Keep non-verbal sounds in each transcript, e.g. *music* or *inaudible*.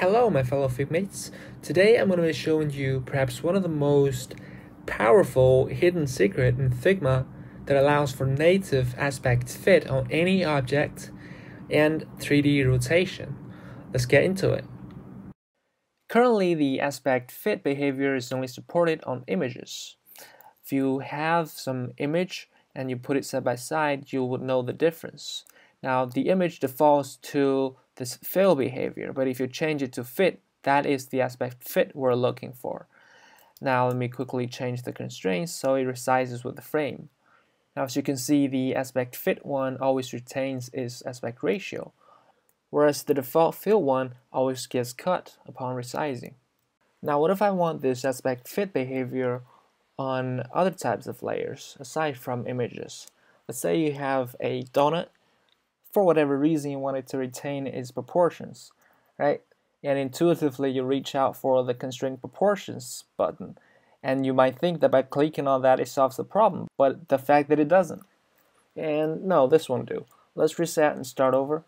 Hello my fellow Figmates. Today I'm going to be showing you perhaps one of the most powerful hidden secret in Figma that allows for native aspect fit on any object and 3D rotation. Let's get into it. Currently the aspect fit behavior is only supported on images. If you have some image and you put it side by side, you would know the difference. Now the image defaults to this fill behavior, but if you change it to fit, that is the aspect fit we're looking for. Now let me quickly change the constraints so it resizes with the frame. Now as you can see, the aspect fit one always retains its aspect ratio, whereas the default fill one always gets cut upon resizing. Now what if I want this aspect fit behavior on other types of layers aside from images? Let's say you have a donut for whatever reason you wanted to retain its proportions, right? And intuitively you reach out for the constraint proportions button. And you might think that by clicking on that it solves the problem, but the fact that it doesn't. And no, this won't do. Let's reset and start over.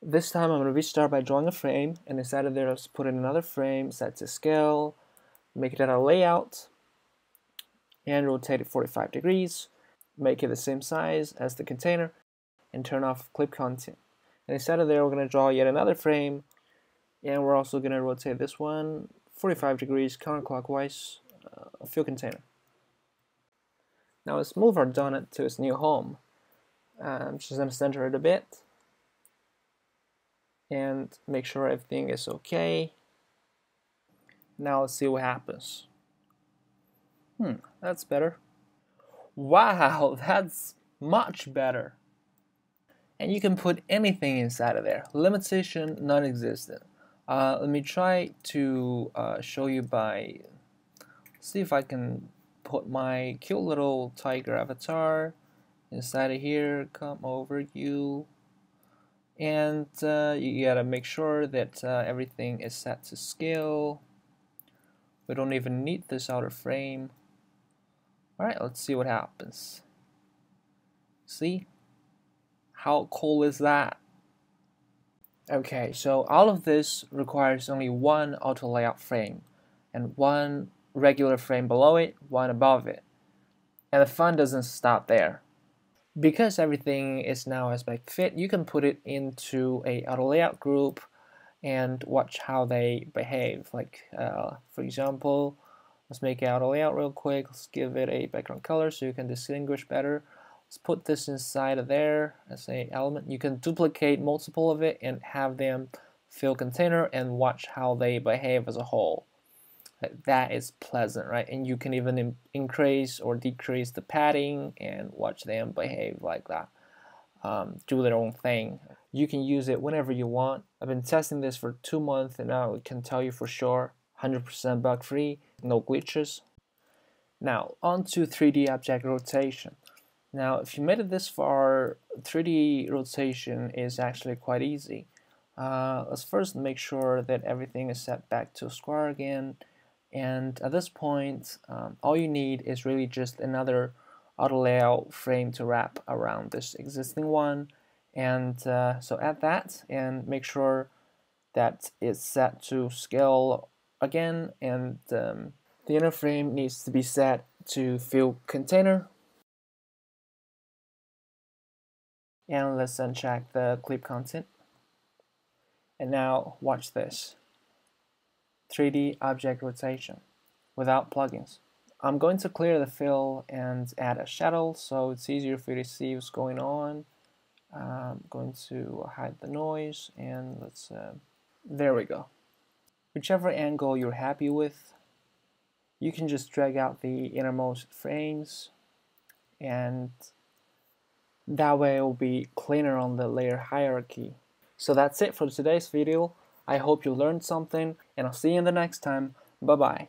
This time I'm going to restart by drawing a frame, and inside of there let's put in another frame, set to scale, make it auto layout, and rotate it 45 degrees make it the same size as the container, and turn off clip content. And instead of there, we're going to draw yet another frame, and we're also going to rotate this one 45 degrees counterclockwise, uh, fill container. Now let's move our donut to its new home. I'm just going to center it a bit and make sure everything is okay. Now let's see what happens. Hmm, that's better. Wow, *laughs* that's much better. And you can put anything inside of there. Limitation non-existent. Uh, let me try to uh, show you by, see if I can put my cute little tiger avatar inside of here, come over you, and uh, you gotta make sure that uh, everything is set to scale. We don't even need this outer frame. Alright, let's see what happens. See? How cool is that? Okay, so all of this requires only one auto layout frame and one regular frame below it, one above it. And the fun doesn't stop there. Because everything is now aspect fit, you can put it into a auto layout group and watch how they behave. Like, uh, for example, Let's make it auto layout real quick. Let's give it a background color so you can distinguish better. Let's put this inside of there as a element. You can duplicate multiple of it and have them fill container and watch how they behave as a whole. That is pleasant, right? And you can even increase or decrease the padding and watch them behave like that. Um, do their own thing. You can use it whenever you want. I've been testing this for two months and now I can tell you for sure 100% bug free, no glitches. Now, on to 3D object rotation. Now, if you made it this far, 3D rotation is actually quite easy. Uh, let's first make sure that everything is set back to square again. And at this point, um, all you need is really just another auto layout frame to wrap around this existing one. And uh, so add that and make sure that it's set to scale again and um, the inner frame needs to be set to fill container. And let's uncheck the clip content. And now watch this. 3D object rotation without plugins. I'm going to clear the fill and add a shadow so it's easier for you to see what's going on. I'm going to hide the noise and let's uh, there we go whichever angle you're happy with you can just drag out the innermost frames and that way it will be cleaner on the layer hierarchy. So that's it for today's video. I hope you learned something and I'll see you in the next time. Bye bye